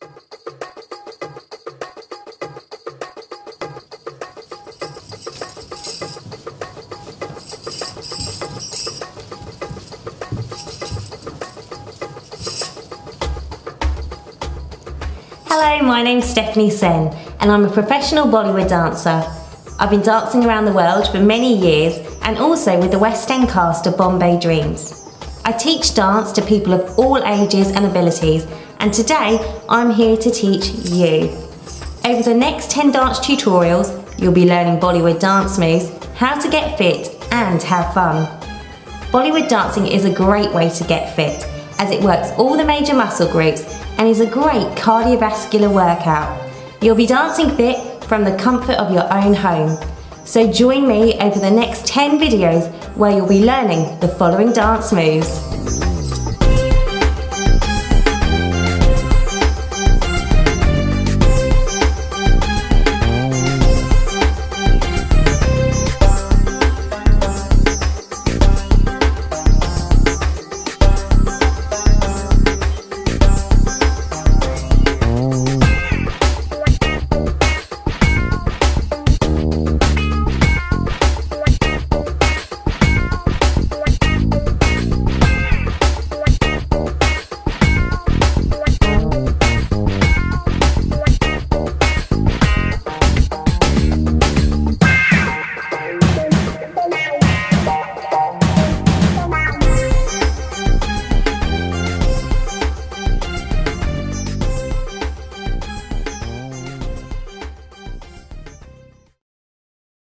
Hello, my name's Stephanie Sen and I'm a professional Bollywood dancer. I've been dancing around the world for many years and also with the West End cast of Bombay Dreams. I teach dance to people of all ages and abilities and today I'm here to teach you. Over the next 10 dance tutorials, you'll be learning Bollywood dance moves, how to get fit and have fun. Bollywood dancing is a great way to get fit as it works all the major muscle groups and is a great cardiovascular workout. You'll be dancing fit from the comfort of your own home. So join me over the next 10 videos where you'll be learning the following dance moves.